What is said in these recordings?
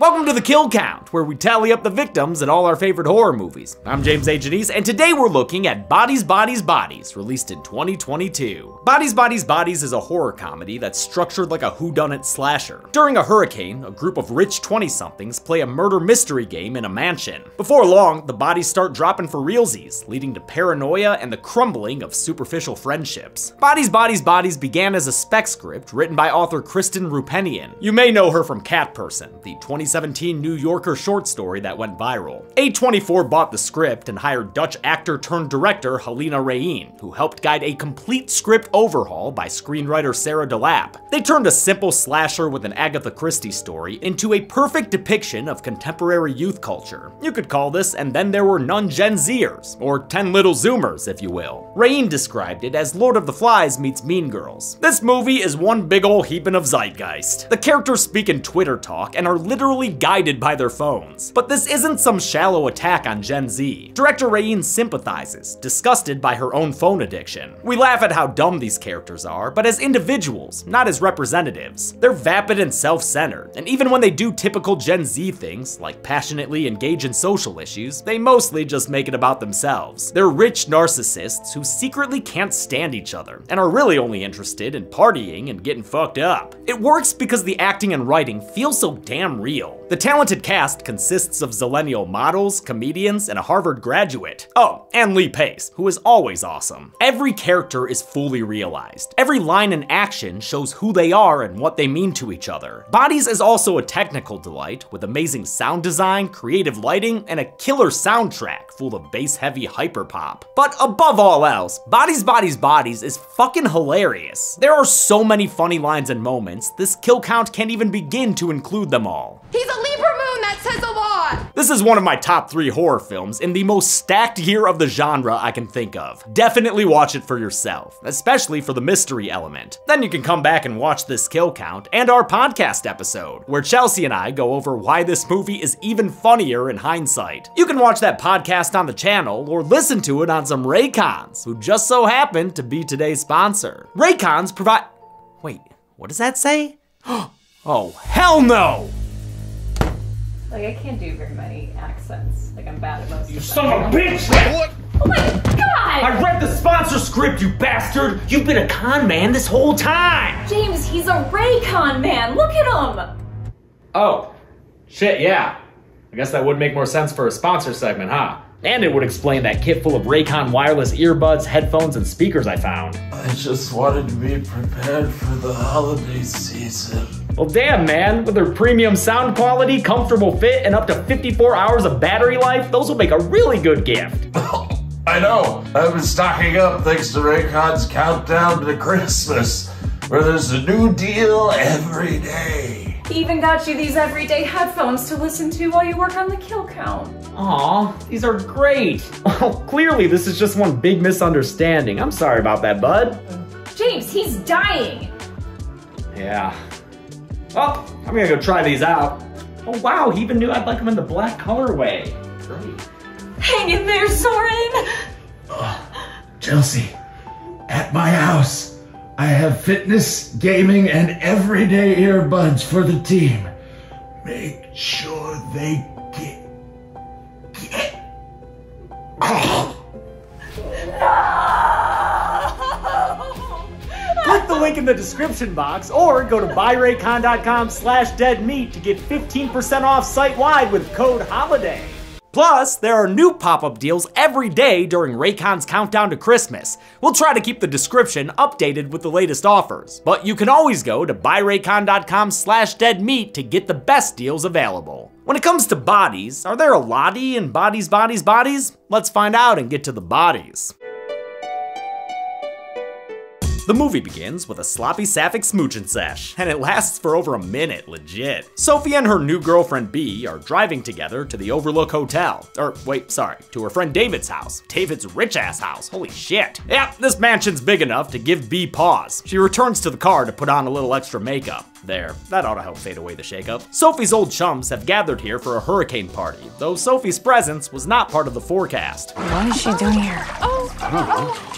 Welcome to the Kill Count, where we tally up the victims in all our favorite horror movies. I'm James A. Janisse, and today we're looking at Bodies, Bodies, Bodies, released in 2022. Bodies, Bodies, Bodies is a horror comedy that's structured like a whodunit slasher. During a hurricane, a group of rich 20-somethings play a murder mystery game in a mansion. Before long, the bodies start dropping for realsies, leading to paranoia and the crumbling of superficial friendships. Bodies, Bodies, Bodies began as a spec script written by author Kristen Roupenian. You may know her from Cat Person, the 20 2017 New Yorker short story that went viral. A24 bought the script and hired Dutch actor turned director Helena Reijn, who helped guide a complete script overhaul by screenwriter Sarah DeLappe. They turned a simple slasher with an Agatha Christie story into a perfect depiction of contemporary youth culture. You could call this And Then There Were None Gen Zers, or 10 Little Zoomers, if you will. Reijn described it as Lord of the Flies meets Mean Girls. This movie is one big ol' heaping of zeitgeist. The characters speak in Twitter talk and are literally guided by their phones. But this isn't some shallow attack on Gen Z. Director Reijn sympathizes, disgusted by her own phone addiction. We laugh at how dumb these characters are, but as individuals, not as representatives. They're vapid and self-centered, and even when they do typical Gen Z things, like passionately engage in social issues, they mostly just make it about themselves. They're rich narcissists who secretly can't stand each other, and are really only interested in partying and getting fucked up. It works because the acting and writing feel so damn real real. The talented cast consists of Zillennial models, comedians, and a Harvard graduate. Oh, and Lee Pace, who is always awesome. Every character is fully realized. Every line and action shows who they are and what they mean to each other. Bodies is also a technical delight, with amazing sound design, creative lighting, and a killer soundtrack full of bass-heavy hyperpop. But above all else, Bodies, Bodies, Bodies is fucking hilarious. There are so many funny lines and moments, this kill count can't even begin to include them all. He's a Libra moon, that says a lot! This is one of my top three horror films in the most stacked year of the genre I can think of. Definitely watch it for yourself, especially for the mystery element. Then you can come back and watch this kill count and our podcast episode, where Chelsea and I go over why this movie is even funnier in hindsight. You can watch that podcast on the channel or listen to it on some Raycons, who just so happen to be today's sponsor. Raycons provide. Wait, what does that say? oh, hell no! Like I can't do very many accents. Like I'm bad at most. You son of a bitch! What? Oh my god! I read the sponsor script, you bastard! You've been a con man this whole time! James, he's a Raycon man. Look at him. Oh, shit, yeah. I guess that would make more sense for a sponsor segment, huh? And it would explain that kit full of Raycon wireless earbuds, headphones, and speakers I found. I just wanted to be prepared for the holiday season. Well, damn, man. With their premium sound quality, comfortable fit, and up to 54 hours of battery life, those will make a really good gift. I know. I've been stocking up thanks to Raycon's countdown to Christmas, where there's a new deal every day. He even got you these everyday headphones to listen to while you work on the kill count. Aw, these are great. Well, oh, clearly this is just one big misunderstanding. I'm sorry about that, bud. James, he's dying. Yeah, Oh, I'm gonna go try these out. Oh wow, he even knew I'd like them in the black colorway. Great. Hang in there, Soren! Chelsea, at my house, I have fitness, gaming, and everyday earbuds for the team. Make sure they in the description box or go to buyraycon.com slash deadmeat to get 15% off site-wide with code HOLIDAY. Plus, there are new pop-up deals every day during Raycon's countdown to Christmas. We'll try to keep the description updated with the latest offers, but you can always go to buyraycon.com slash deadmeat to get the best deals available. When it comes to bodies, are there a lottie in bodies, bodies, bodies? Let's find out and get to the bodies. The movie begins with a sloppy sapphic smoochin' sesh, and it lasts for over a minute, legit. Sophie and her new girlfriend B are driving together to the Overlook Hotel. Or, wait, sorry, to her friend David's house. David's rich ass house, holy shit. Yep, this mansion's big enough to give B pause. She returns to the car to put on a little extra makeup. There, that ought to help fade away the shakeup. Sophie's old chums have gathered here for a hurricane party, though Sophie's presence was not part of the forecast. What is she doing here?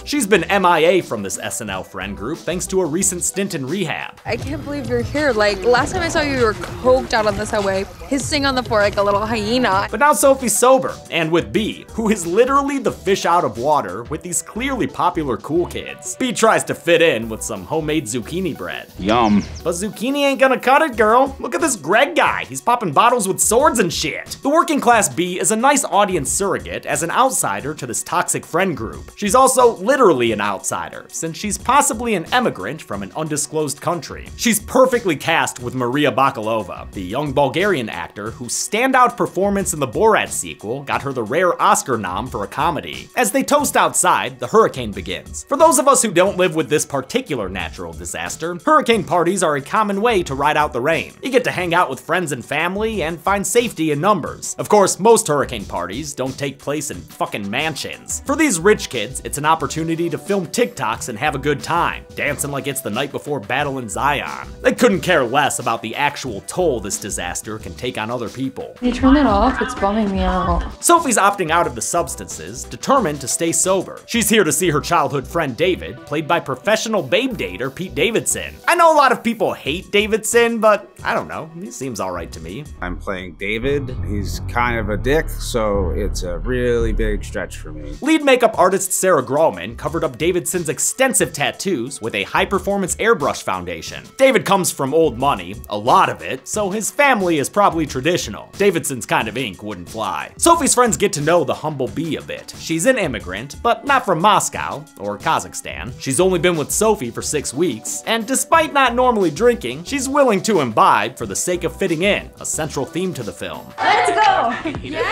She's been MIA from this SNL friend group thanks to a recent stint in rehab. I can't believe you're here. Like, last time I saw you, you were coked out on the subway, hissing on the floor like a little hyena. But now Sophie's sober, and with B, who is literally the fish out of water with these clearly popular cool kids. B tries to fit in with some homemade zucchini bread. Yum. But zucchini ain't gonna cut it, girl. Look at this Greg guy. He's popping bottles with swords and shit. The working class B is a nice audience surrogate as an outsider to this toxic friend group. She's also literally an outsider, since she's possibly an emigrant from an undisclosed country. She's perfectly cast with Maria Bakalova, the young Bulgarian actor whose standout performance in the Borat sequel got her the rare Oscar nom for a comedy. As they toast outside, the hurricane begins. For those of us who don't live with this particular natural disaster, hurricane parties are a common way to ride out the rain. You get to hang out with friends and family and find safety in numbers. Of course, most hurricane parties don't take place in fucking mansions. For these rich kids, it's an opportunity to film TikToks and have a good time, dancing like it's the night before battle in Zion. They couldn't care less about the actual toll this disaster can take on other people. Can you turn that off? It's bumming me out. Sophie's opting out of the substances, determined to stay sober. She's here to see her childhood friend David, played by professional babe dater Pete Davidson. I know a lot of people hate Davidson, but I don't know, he seems alright to me. I'm playing David. He's kind of a dick, so it's a really big stretch for me. Lead makeup artist Sarah Grallman covered up Davidson's extensive tattoos with a high-performance airbrush foundation. David comes from old money, a lot of it, so his family is probably traditional. Davidson's kind of ink wouldn't fly. Sophie's friends get to know the humble bee a bit. She's an immigrant, but not from Moscow or Kazakhstan. She's only been with Sophie for six weeks, and despite not normally drinking, she's willing to imbibe for the sake of fitting in, a central theme to the film. Let's go!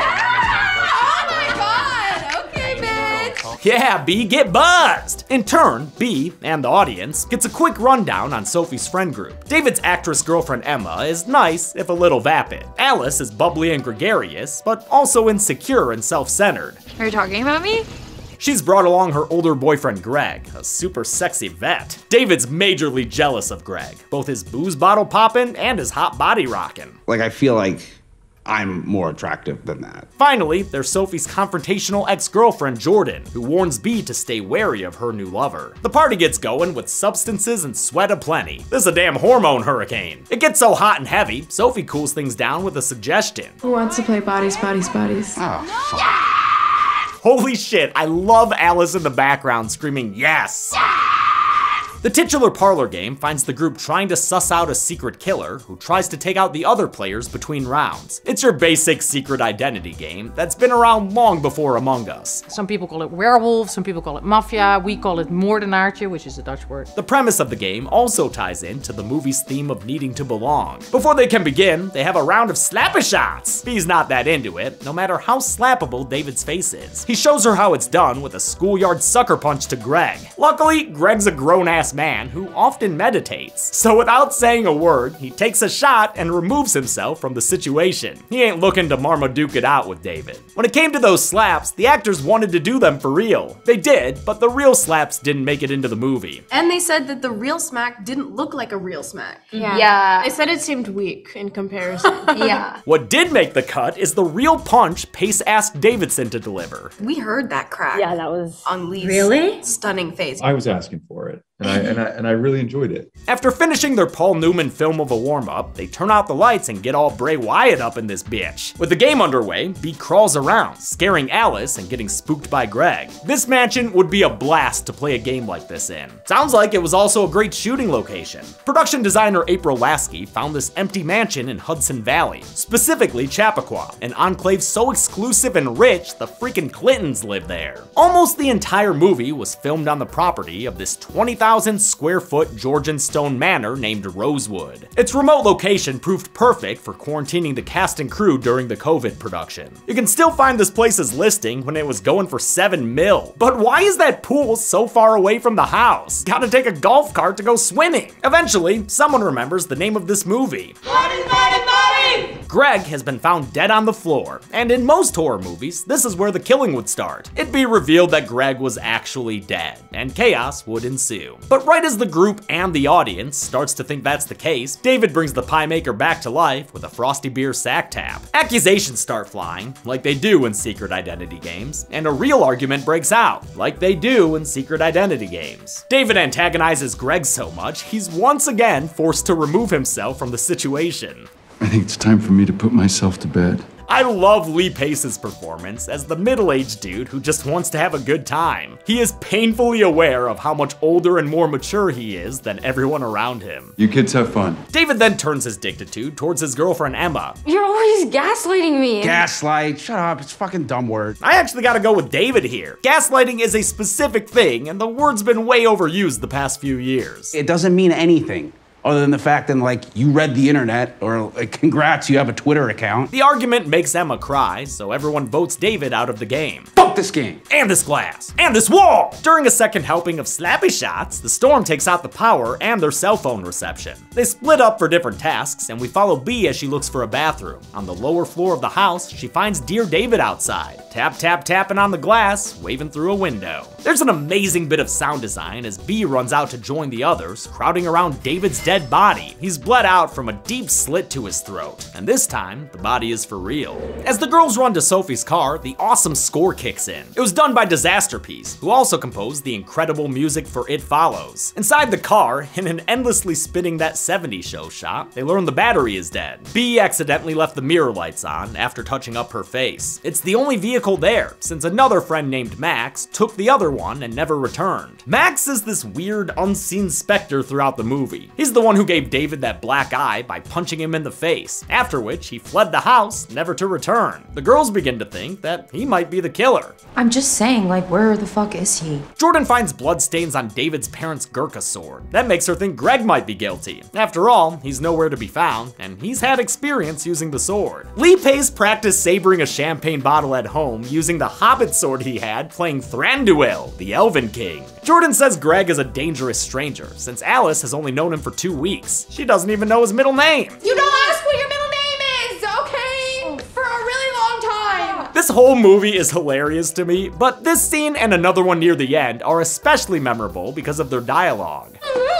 Oh my god! Okay, bitch! Yeah, B, get buzzed! In turn, B, and the audience, gets a quick rundown on Sophie's friend group. David's actress girlfriend Emma is nice, if a little vapid. Alice is bubbly and gregarious, but also insecure and self-centered. Are you talking about me? She's brought along her older boyfriend Greg, a super sexy vet. David's majorly jealous of Greg, both his booze bottle popping and his hot body rocking. Like, I feel like I'm more attractive than that. Finally, there's Sophie's confrontational ex-girlfriend Jordan, who warns B to stay wary of her new lover. The party gets going with substances and sweat aplenty. This is a damn hormone hurricane. It gets so hot and heavy, Sophie cools things down with a suggestion. Who wants to play bodies, bodies, bodies? Oh, Holy shit, I love Alice in the background screaming yes! The titular parlor game finds the group trying to suss out a secret killer who tries to take out the other players between rounds. It's your basic secret identity game that's been around long before Among Us. Some people call it werewolf, some people call it mafia, we call it moordenaartje, which is a Dutch word. The premise of the game also ties into the movie's theme of needing to belong. Before they can begin, they have a round of slapper shots. B's not that into it, no matter how slappable David's face is. He shows her how it's done with a schoolyard sucker punch to Greg. Luckily, Greg's a grown-ass man who often meditates. So without saying a word, he takes a shot and removes himself from the situation. He ain't looking to Marmaduke it out with David. When it came to those slaps, the actors wanted to do them for real. They did, but the real slaps didn't make it into the movie. And they said that the real smack didn't look like a real smack. Yeah. They said it seemed weak in comparison. Yeah. What did make the cut is the real punch Pace asked Davidson to deliver. we heard that crack Yeah, that was. on Lee's Really? stunning face. I was asking for it, and I and I and I really enjoyed it. After finishing their Paul Newman film of a warm up, they turn out the lights and get all Bray Wyatt up in this bitch. With the game underway, B crawls around, scaring Alice and getting spooked by Greg. This mansion would be a blast to play a game like this in. Sounds like it was also a great shooting location. Production designer April Lasky found this empty mansion in Hudson Valley, specifically Chappaqua, an enclave so exclusive and rich the freaking Clintons live there. Almost the entire movie was filmed on the property of this 20,000 square foot Georgian stone manor named Rosewood. Its remote location proved perfect for quarantining the cast and crew during the COVID production. You can still find this place's listing when it was going for 7 mil. But why is that pool so far away from the house? Gotta take a golf cart to go swimming. Eventually, someone remembers the name of this movie. Greg has been found dead on the floor, and in most horror movies, this is where the killing would start. It'd be revealed that Greg was actually dead, and chaos would ensue. But right as the group and the audience starts to think that's the case, David brings the pie maker back to life with a frosty beer sack tap. Accusations start flying, like they do in secret identity games, and a real argument breaks out, like they do in secret identity games. David antagonizes Greg so much, he's once again forced to remove himself from the situation. I think it's time for me to put myself to bed. I love Lee Pace's performance as the middle-aged dude who just wants to have a good time. He is painfully aware of how much older and more mature he is than everyone around him. You kids have fun. David then turns his dictitude towards his girlfriend Emma. You're always gaslighting me. Gaslight, shut up, it's fucking dumb word. I actually gotta go with David here. Gaslighting is a specific thing, and the word's been way overused the past few years. It doesn't mean anything other than the fact that like you read the internet or like congrats you have a twitter account. The argument makes emma cry so everyone votes david out of the game. Fuck this game. And this glass. And this wall. During a second helping of slappy shots the storm takes out the power and their cell phone reception. They split up for different tasks and we follow b as she looks for a bathroom. On the lower floor of the house she finds dear david outside. Tap tap tapping on the glass waving through a window. There's an amazing bit of sound design as b runs out to join the others crowding around david's dead body. He's bled out from a deep slit to his throat, and this time, the body is for real. As the girls run to Sophie's car, the awesome score kicks in. It was done by Disasterpeace, who also composed the incredible music for It Follows. Inside the car, in an endlessly spinning That 70s Show shot, they learn the battery is dead. B accidentally left the mirror lights on after touching up her face. It's the only vehicle there, since another friend named Max took the other one and never returned. Max is this weird, unseen specter throughout the movie. He's the one who gave David that black eye by punching him in the face, after which he fled the house, never to return. The girls begin to think that he might be the killer. I'm just saying, like, where the fuck is he? Jordan finds bloodstains on David's parents' Gurkha sword. That makes her think Greg might be guilty. After all, he's nowhere to be found, and he's had experience using the sword. Lee Pace practiced sabering a champagne bottle at home using the hobbit sword he had playing Thranduil, the Elven King. Jordan says Greg is a dangerous stranger, since Alice has only known him for two weeks. She doesn't even know his middle name. You don't This whole movie is hilarious to me, but this scene and another one near the end are especially memorable because of their dialogue.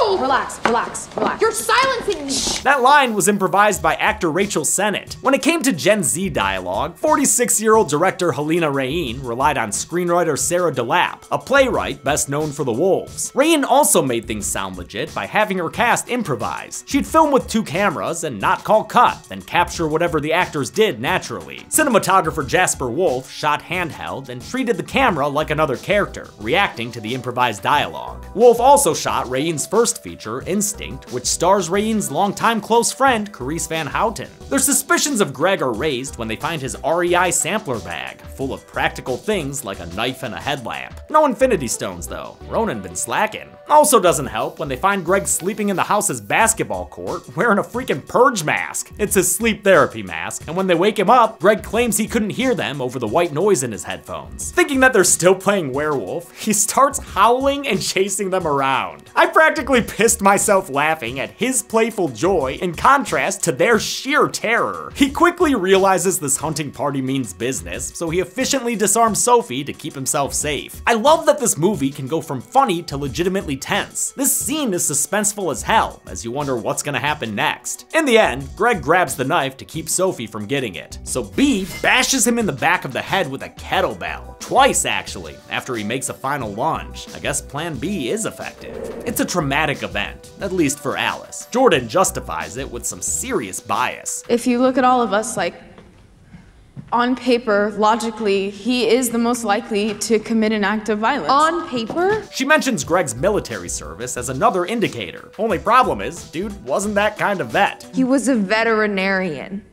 Relax, relax, relax. You're silencing me. That line was improvised by actor Rachel Sennett. When it came to Gen Z dialogue, 46-year-old director Helena Reijn relied on screenwriter Sarah DeLappe, a playwright best known for The Wolves. Rain also made things sound legit by having her cast improvise. She'd film with two cameras and not call cut, then capture whatever the actors did naturally. Cinematographer Jasper Wolf shot handheld and treated the camera like another character, reacting to the improvised dialogue. Wolf also shot Reijn's first feature, Instinct, which stars Reijn's longtime close friend, Carice Van Houten. Their suspicions of Greg are raised when they find his REI sampler bag, full of practical things like a knife and a headlamp. No Infinity Stones though, Ronan been slacking. Also doesn't help when they find Greg sleeping in the house's basketball court wearing a freaking purge mask. It's his sleep therapy mask, and when they wake him up, Greg claims he couldn't hear them over the white noise in his headphones. Thinking that they're still playing werewolf, he starts howling and chasing them around. I practically pissed myself laughing at his playful joy in contrast to their sheer terror. He quickly realizes this hunting party means business, so he efficiently disarms Sophie to keep himself safe. I love that this movie can go from funny to legitimately tense. This scene is suspenseful as hell, as you wonder what's gonna happen next. In the end, Greg grabs the knife to keep Sophie from getting it, so B bashes him in the back of the head with a kettlebell. Twice, actually, after he makes a final lunge. I guess plan B is effective. It's a traumatic event, at least for Alice. Jordan justifies it with some serious bias. If you look at all of us, like, on paper, logically, he is the most likely to commit an act of violence. On paper? She mentions Greg's military service as another indicator. Only problem is, dude wasn't that kind of vet. He was a veterinarian.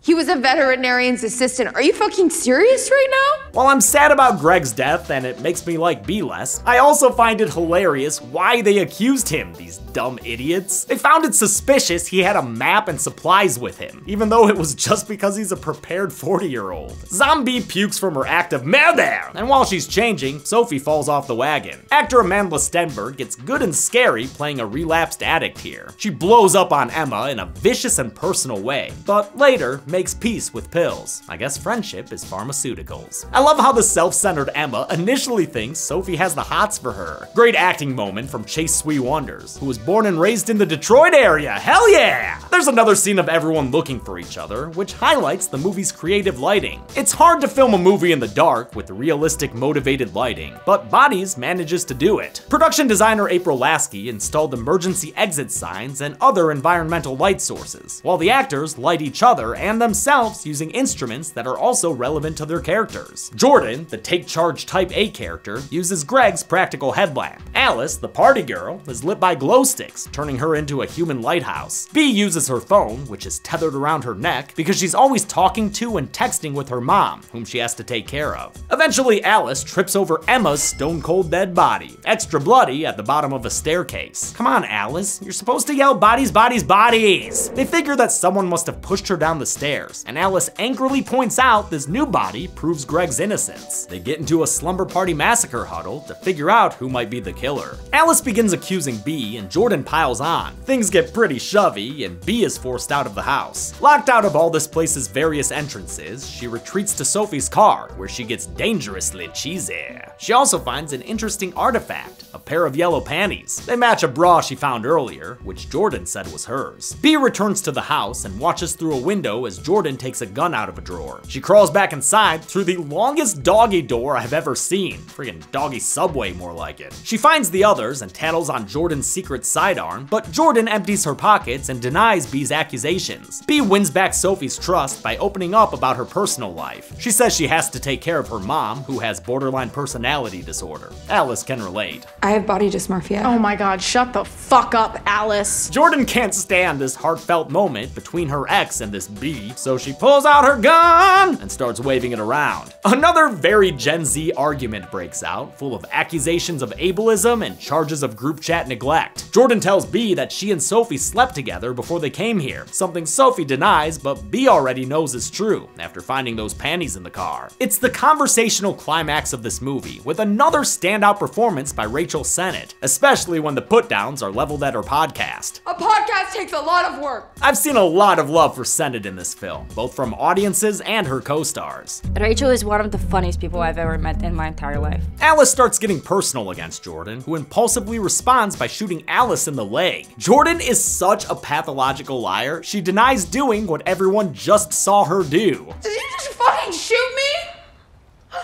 He was a veterinarian's assistant. Are you fucking serious right now? While I'm sad about Greg's death and it makes me like B less, I also find it hilarious why they accused him, these dumb idiots. They found it suspicious he had a map and supplies with him, even though it was just because he's a prepared 40 year old. Zombie pukes from her act of murder, and while she's changing, Sophie falls off the wagon. Actor Amandla Stenberg gets good and scary playing a relapsed addict here. She blows up on Emma in a vicious and personal way, but later makes peace with pills. I guess friendship is pharmaceuticals. I love how the self-centered Emma initially thinks Sophie has the hots for her. Great acting moment from Chase Sui Wonders, who was born and raised in the Detroit area. Hell yeah! There's another scene of everyone looking for each other, which highlights the movie's creative lighting. It's hard to film a movie in the dark with realistic motivated lighting, but Bodies manages to do it. Production designer April Lasky installed emergency exit signs and other environmental light sources, while the actors light each other and themselves using instruments that are also relevant to their characters. Jordan, the take charge type A character, uses Greg's practical headlamp. Alice, the party girl, is lit by glow sticks, turning her into a human lighthouse. B uses her phone, which is tethered around her neck, because she's always talking to and texting with her mom, whom she has to take care of. Eventually, Alice trips over Emma's stone cold dead body, extra bloody at the bottom of a staircase. Come on, Alice, you're supposed to yell bodies, bodies, bodies! They figure that someone must have pushed her down the stairs, and Alice angrily points out this new body proves Greg's innocence. They get into a slumber party massacre huddle to figure out who might be the killer. Alice begins accusing B, and Jordan piles on. Things get pretty shovey, and B is forced out of the house. Locked out of all this place's various entrances, she retreats to Sophie's car, where she gets dangerously cheesy. She also finds an interesting artifact, a pair of yellow panties. They match a bra she found earlier, which Jordan said was hers. B returns to the house and watches through a window as Jordan takes a gun out of a drawer. She crawls back inside through the longest doggy door I've ever seen. Friggin' doggy subway, more like it. She finds the others and tattles on Jordan's secret sidearm, but Jordan empties her pockets and denies B's accusations. B wins back Sophie's trust by opening up about her personal life. She says she has to take care of her mom, who has borderline personality disorder. Alice can relate. I have body dysmorphia. Oh my god, shut the fuck up, Alice. Jordan can't stand this heartfelt moment between her ex and this B, so she pulls out her gun and starts waving it around. Another very Gen Z argument breaks out, full of accusations of ableism and charges of group chat neglect. Jordan tells B that she and Sophie slept together before they came here, something Sophie denies, but B already knows is true after finding those panties in the car. It's the conversational climax of this movie, with another standout performance by Rachel Sennett, especially when the put-downs are leveled at her podcast. A podcast takes a lot of work. I've seen a lot of love for Sennett in this film, both from audiences and her co-stars. Rachel is one of the funniest people I've ever met in my entire life. Alice starts getting personal against Jordan, who impulsively responds by shooting Alice in the leg. Jordan is such a pathological liar, she denies doing what everyone just saw her do. Did you just fucking shoot me?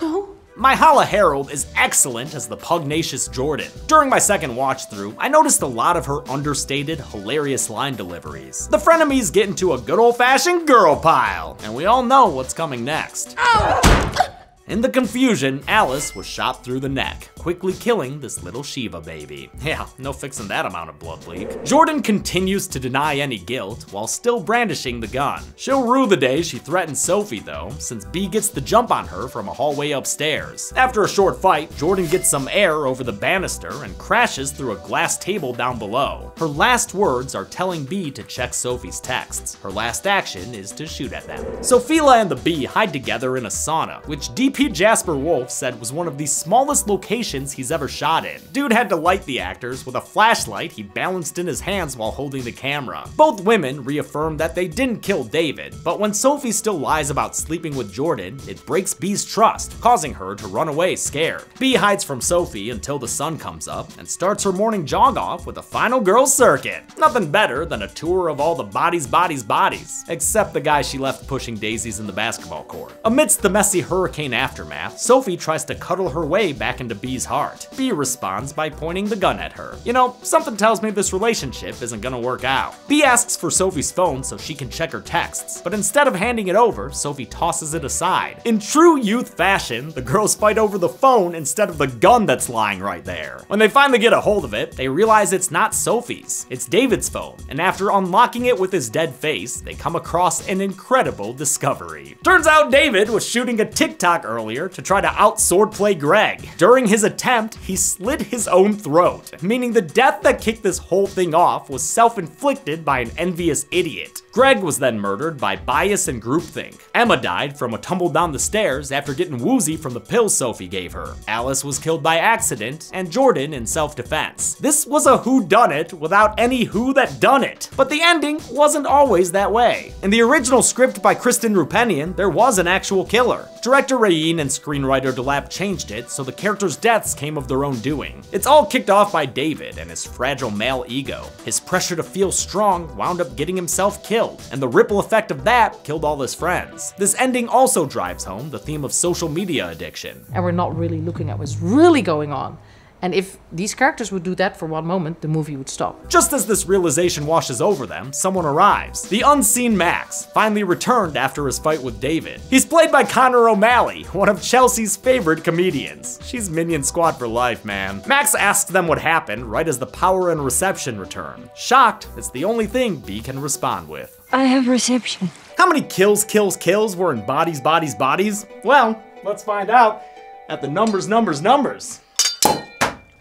no. Myha'la Herrold is excellent as the pugnacious Jordan. During my second watch through, I noticed a lot of her understated, hilarious line deliveries. The frenemies get into a good old fashioned girl pile, and we all know what's coming next. Oh! In the confusion, Alice was shot through the neck, quickly killing this little Shiva baby. Yeah, no fixing that amount of blood leak. Jordan continues to deny any guilt while still brandishing the gun. She'll rue the day she threatened Sophie though, since B gets the jump on her from a hallway upstairs. After a short fight, Jordan gets some air over the banister and crashes through a glass table down below. Her last words are telling B to check Sophie's texts. Her last action is to shoot at them. Sophia and the B hide together in a sauna, which DP Jasper Wolf said was one of the smallest locations he's ever shot in. Dude had to light the actors with a flashlight he balanced in his hands while holding the camera. Both women reaffirmed that they didn't kill David, but when Sophie still lies about sleeping with Jordan, it breaks B's trust, causing her to run away scared. B hides from Sophie until the sun comes up and starts her morning jog off with a final girls circuit. Nothing better than a tour of all the bodies, bodies, bodies, except the guy she left pushing daisies in the basketball court. Amidst the messy hurricane aftermath, Sophie tries to cuddle her way back into Bee's heart. Bee responds by pointing the gun at her. You know, something tells me this relationship isn't gonna work out. Bee asks for Sophie's phone so she can check her texts, but instead of handing it over, Sophie tosses it aside. In true youth fashion, the girls fight over the phone instead of the gun that's lying right there. When they finally get a hold of it, they realize it's not Sophie's, it's David's phone, and after unlocking it with his dead face, they come across an incredible discovery. Turns out David was shooting a TikTok to try to out swordplay Greg. During his attempt, he slit his own throat, meaning the death that kicked this whole thing off was self-inflicted by an envious idiot. Greg was then murdered by bias and groupthink. Emma died from a tumble down the stairs after getting woozy from the pills Sophie gave her. Alice was killed by accident, and Jordan in self-defense. This was a who done it without any who that done it. But the ending wasn't always that way. In the original script by Kristen Roupenian, there was an actual killer. Director And screenwriter DeLappe changed it so the characters' deaths came of their own doing. It's all kicked off by David and his fragile male ego. His pressure to feel strong wound up getting himself killed, and the ripple effect of that killed all his friends. This ending also drives home the theme of social media addiction. And we're not really looking at what's really going on. And if these characters would do that for one moment, the movie would stop. Just as this realization washes over them, someone arrives. The unseen Max finally returned after his fight with David. He's played by Connor O'Malley, one of Chelsea's favorite comedians. She's Minion Squad for life, man. Max asks them what happened right as the power and reception return. Shocked, it's the only thing B can respond with. I have reception. How many kills, kills, kills were in Bodies, Bodies, Bodies? Well, let's find out at the numbers, numbers, numbers.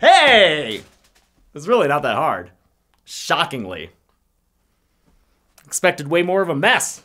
Hey! It's really not that hard. Shockingly. Expected way more of a mess.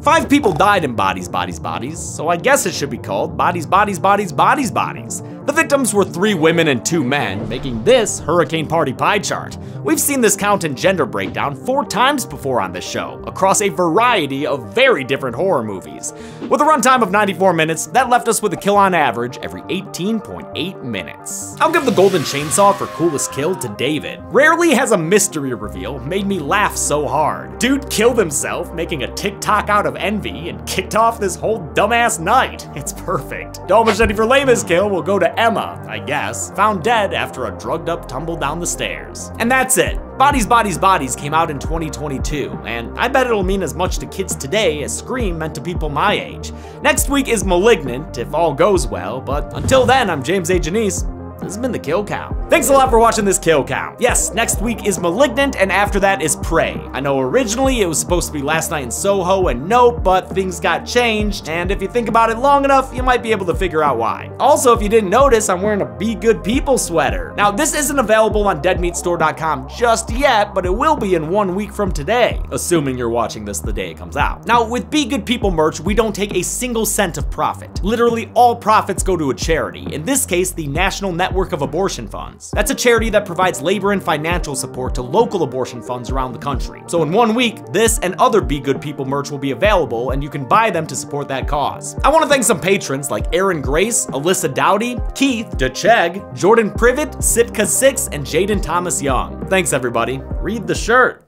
Five people died in Bodies, Bodies, Bodies, so I guess it should be called Bodies, Bodies, Bodies, Bodies, Bodies. The victims were three women and two men, making this Hurricane Party pie chart. We've seen this count and gender breakdown four times before on this show, across a variety of very different horror movies. With a runtime of 94 minutes, that left us with a kill on average every 18.8 minutes. I'll give the Golden Chainsaw for coolest kill to David. Rarely has a mystery reveal made me laugh so hard. Dude killed himself, making a TikTok out of envy, and kicked off this whole dumbass night. It's perfect. Dome Machete for lamest kill will go to Emma, I guess, found dead after a drugged up tumble down the stairs. And that's it. Bodies, Bodies, Bodies came out in 2022, and I bet it'll mean as much to kids today as Scream meant to people my age. Next week is Malignant, if all goes well, but until then, I'm James A. Janisse. This has been the Kill Count. Thanks a lot for watching this Kill Count. Yes, next week is Malignant, and after that is Prey. I know originally it was supposed to be Last Night in Soho and Nope, but things got changed, and if you think about it long enough, you might be able to figure out why. Also, if you didn't notice, I'm wearing a Be Good People sweater. Now, this isn't available on deadmeatstore.com just yet, but it will be in one week from today, assuming you're watching this the day it comes out. Now, with Be Good People merch, we don't take a single cent of profit. Literally all profits go to a charity, in this case, the National Network Network of Abortion Funds. That's a charity that provides labor and financial support to local abortion funds around the country. So in one week, this and other Be Good People merch will be available and you can buy them to support that cause. I want to thank some patrons like Aaron Grace, Alyssa Dowdy, Keith, DeCheg, Jordan Privet, Sitka6, and Jaden Thomas Young. Thanks everybody. Read the shirt.